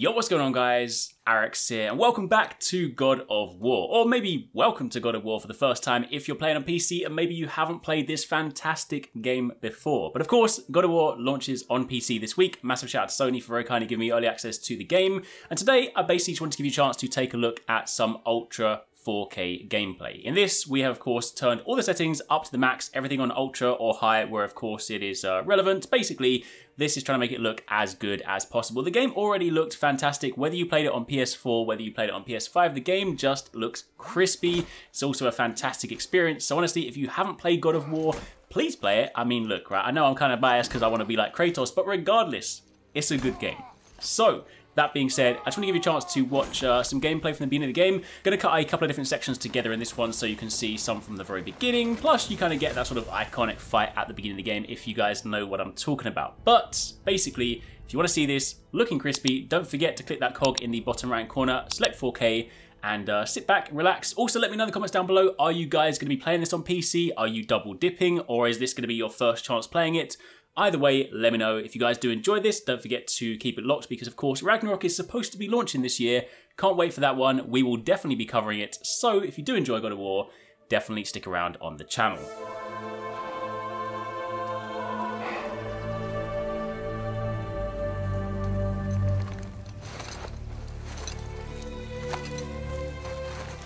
Yo, what's going on, guys? Arekkz here, and welcome back to God of War. Or maybe welcome to God of War for the first time if you're playing on PC and maybe you haven't played this fantastic game before. But of course, God of War launches on PC this week. Massive shout out to Sony for very kindly giving me early access to the game. And today, I basically just want to give you a chance to take a look at some ultra 4K gameplay. In this, we have of course turned all the settings up to the max, everything on ultra or high, where of course it is uh, relevant. Basically, this is trying to make it look as good as possible. The game already looked fantastic, whether you played it on PS4, whether you played it on PS5, the game just looks crispy. It's also a fantastic experience. So honestly, if you haven't played God of War, please play it. I mean, look, right, I know I'm kind of biased because I want to be like Kratos, but regardless, it's a good game. So, that being said, I just want to give you a chance to watch uh, some gameplay from the beginning of the game. Going to cut a couple of different sections together in this one so you can see some from the very beginning. Plus, you kind of get that sort of iconic fight at the beginning of the game if you guys know what I'm talking about. But basically, if you want to see this looking crispy, don't forget to click that cog in the bottom right corner, select 4K, and uh, sit back, relax. Also, let me know in the comments down below, are you guys going to be playing this on PC? Are you double dipping? Or is this going to be your first chance playing it? Either way, let me know. If you guys do enjoy this, don't forget to keep it locked because, of course, Ragnarok is supposed to be launching this year. Can't wait for that one. We will definitely be covering it. So, if you do enjoy God of War, definitely stick around on the channel.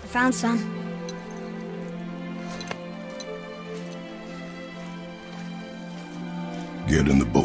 I found some. In the boat,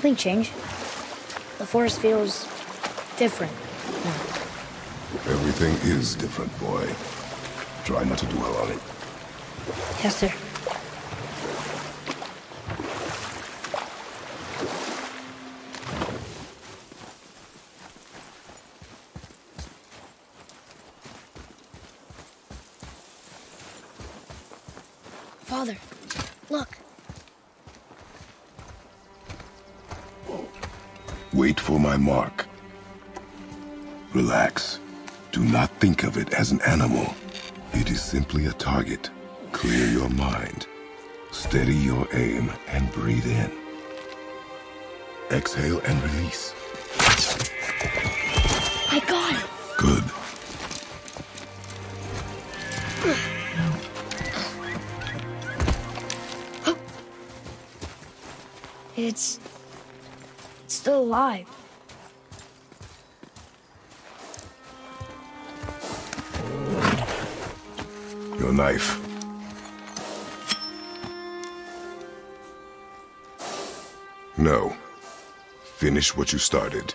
Did something change? The forest feels different now. Everything is different, boy. Try not to dwell on it. Yes, sir. Relax. Do not think of it as an animal. It is simply a target. Clear your mind. Steady your aim and breathe in. Exhale and release. I got it. Good. It's. It's still alive. Knife. No. Finish what you started.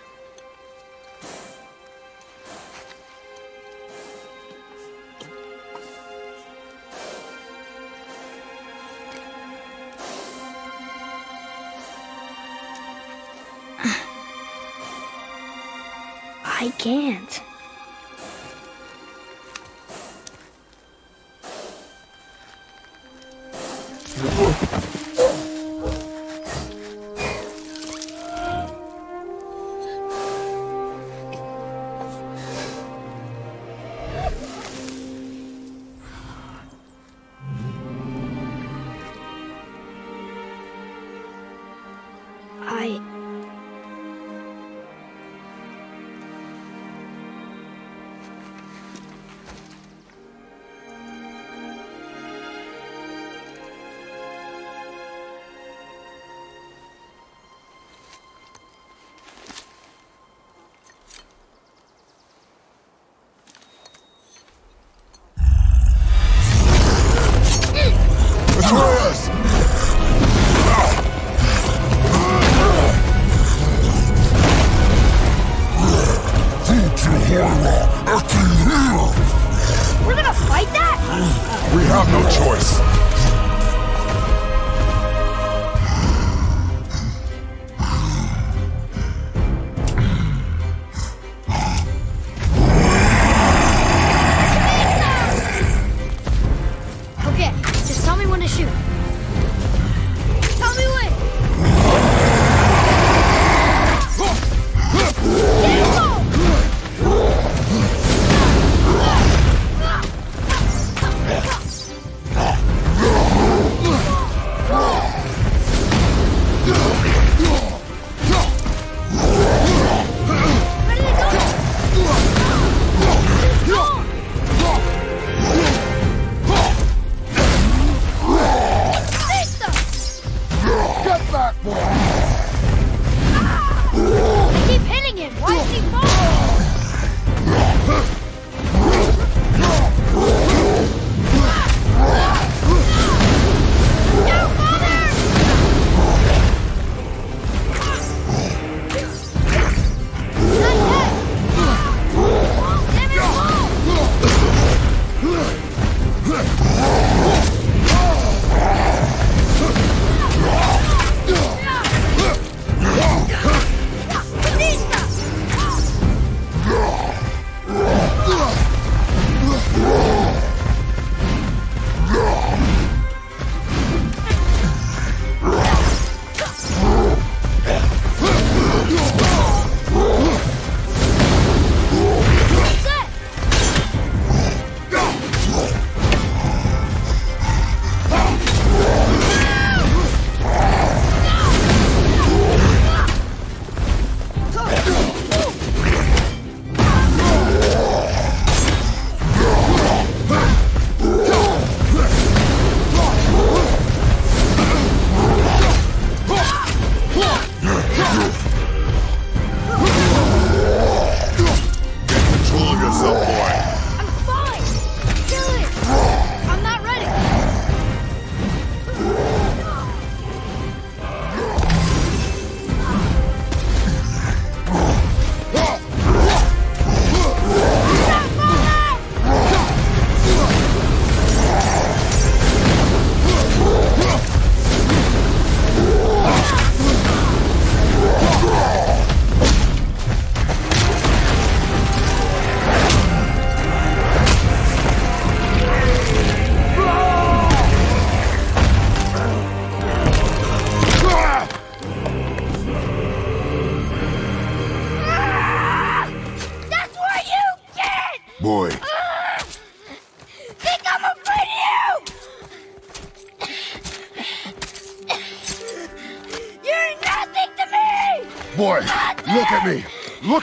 We're gonna fight that? We have no choice.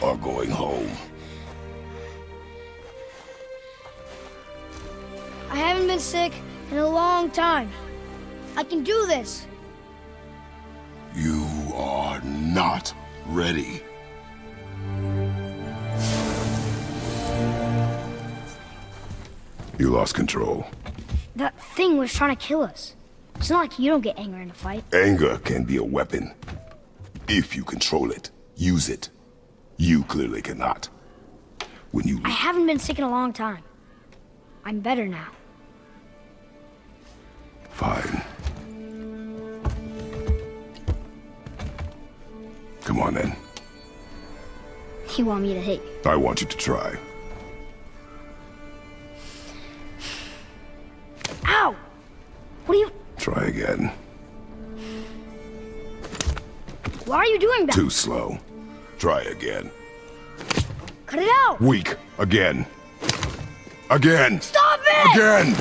Are going home. I haven't been sick in a long time. I can do this. You are not ready. You lost control. That thing was trying to kill us. It's not like you don't get anger in a fight. Anger can be a weapon. If you control it, use it. You clearly cannot. When you I haven't been sick in a long time. I'm better now. Fine. Come on then. You want me to hit you? I want you to try. Ow! What are you. Try again. Why are you doing that? Too slow. Try again. Cut it out! Weak. Again. Again. Stop it! Again.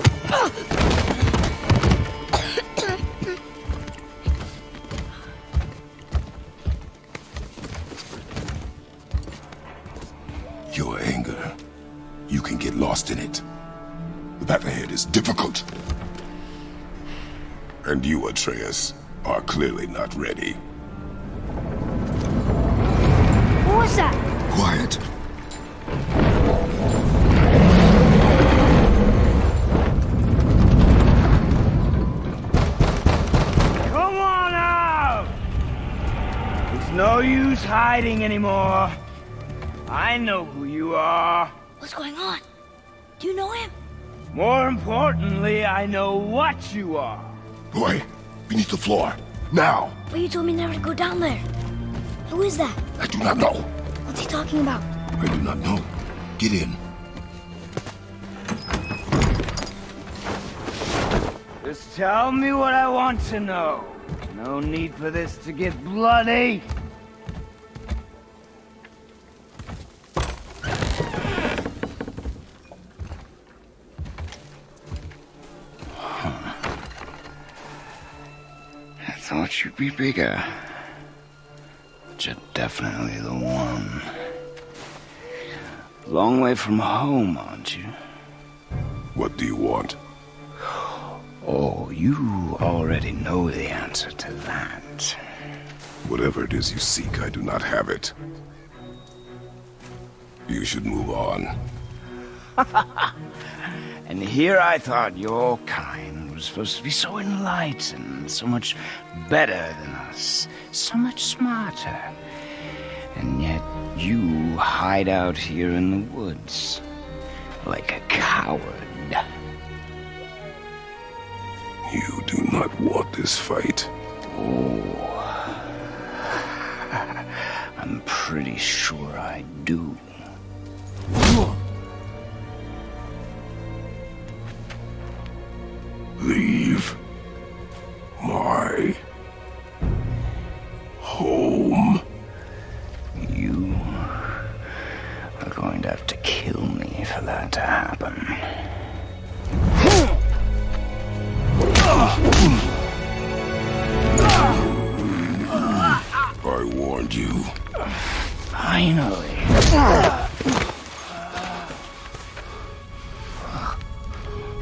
Your anger you can get lost in it. The path ahead is difficult. And you, Atreus, are clearly not ready. Was that? Quiet. Come on out! It's no use hiding anymore. I know who you are. What's going on? Do you know him? More importantly, I know what you are. Boy, beneath the floor. Now! But you told me never to go down there. Who is that? I do not know. What's he talking about? I do not know. Get in. Just tell me what I want to know. No need for this to get bloody. I thought you'd be bigger. But you're definitely the one. Long way from home, aren't you? What do you want? Oh, you already know the answer to that. Whatever it is you seek, I do not have it. You should move on. And here I thought your kind was supposed to be so enlightened, so much better than us, so much smarter. And yet you hide out here in the woods like a coward. You do not want this fight. Oh. I'm pretty sure I do. Leave my you. Finally.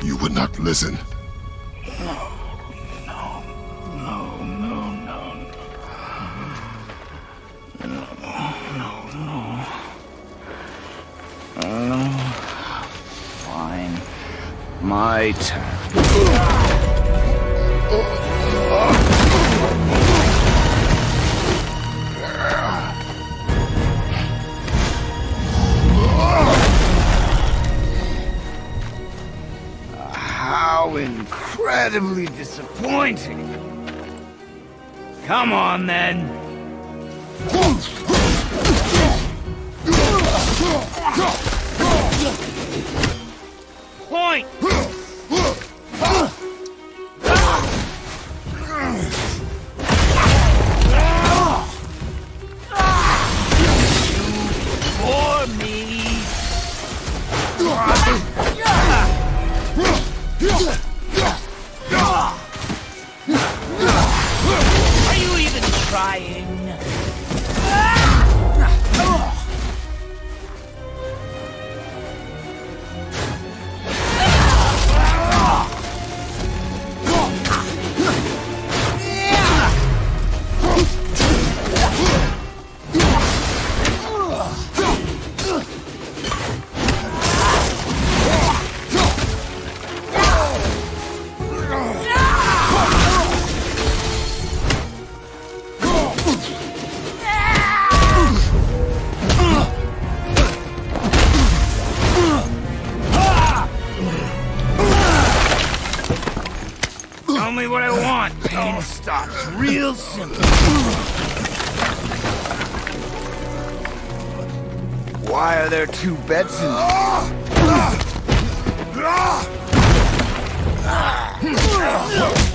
You would not listen. No. No. No, no, no. No, no, no. No. Fine. My turn. Come on, then. Why are there two beds in here?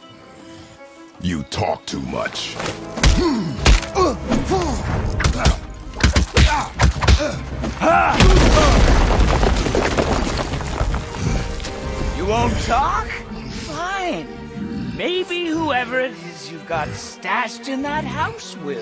You talk too much. You won't talk? Fine. Maybe whoever it is you've got stashed in that house will.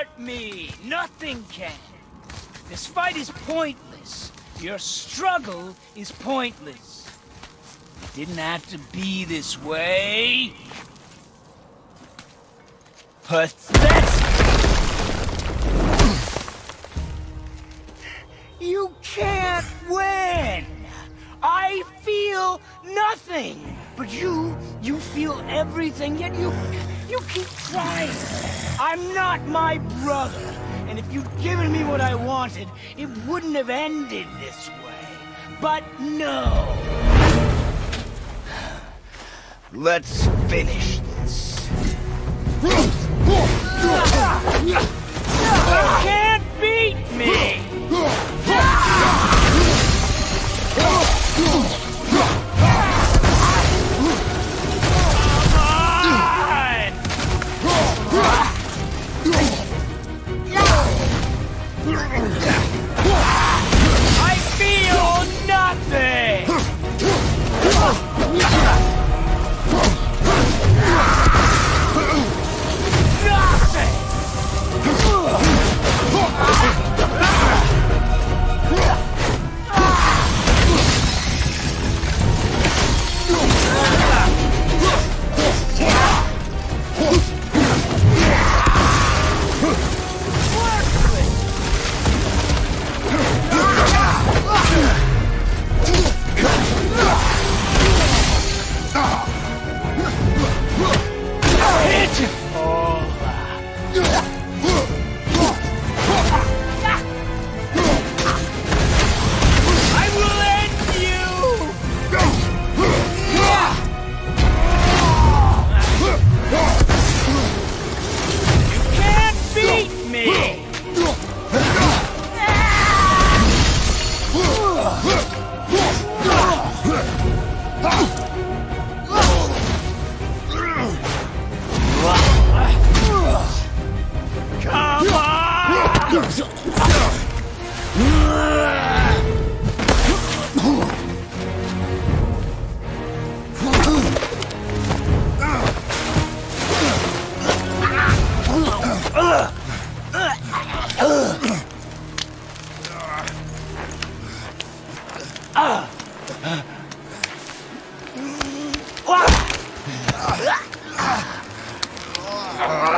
Hurt me. Nothing can. This fight is pointless. Your struggle is pointless. It didn't have to be this way. Pathetic! You can't win! I feel nothing! But you, you feel everything, yet you, you keep trying. I'm not my brother, and if you'd given me what I wanted, it wouldn't have ended this way. But no! Let's finish this. You can't beat me!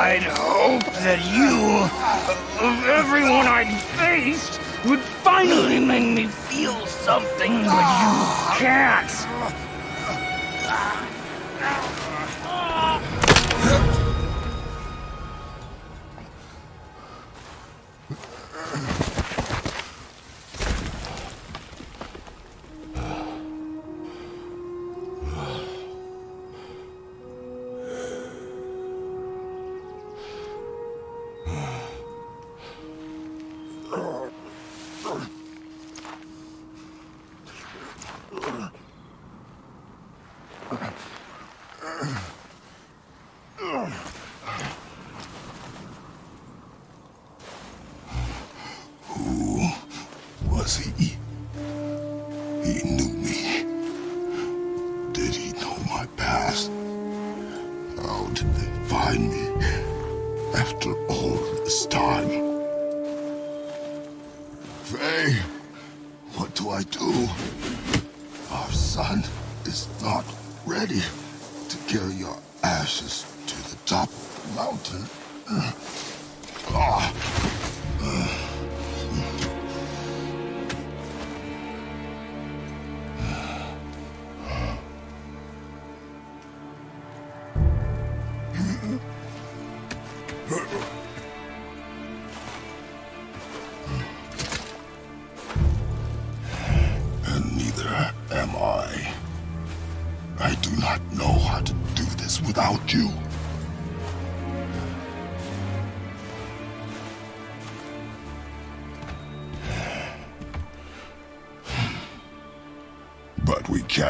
I'd hope that you of everyone I'd faced, would finally make me feel something, but you can't. Carry your ashes to the top of the mountain. Ah.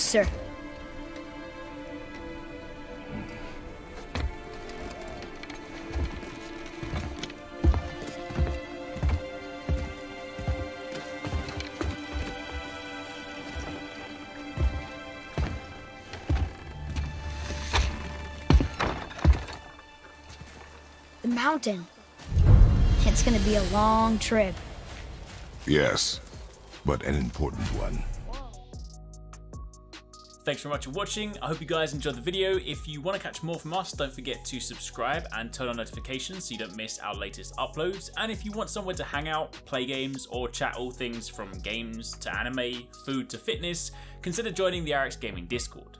Sir. The mountain. It's gonna be a long trip. Yes, but an important one. Thanks very much for watching. I hope you guys enjoyed the video. If you want to catch more from us, don't forget to subscribe and turn on notifications so you don't miss our latest uploads. And if you want somewhere to hang out, play games, or chat all things from games to anime, food to fitness, consider joining the Arekkz Gaming Discord.